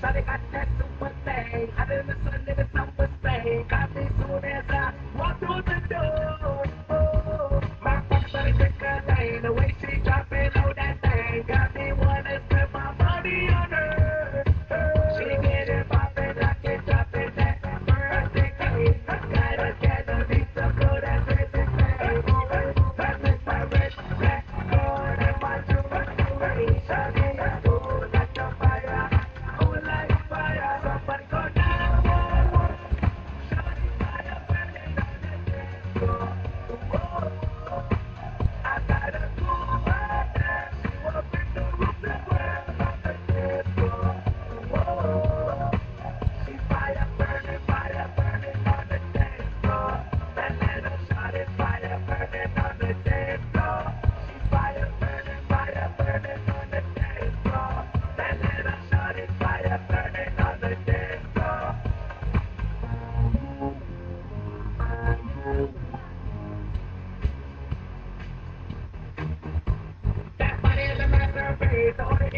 Shawty got that super. I didn't with to niggas. Gatorade.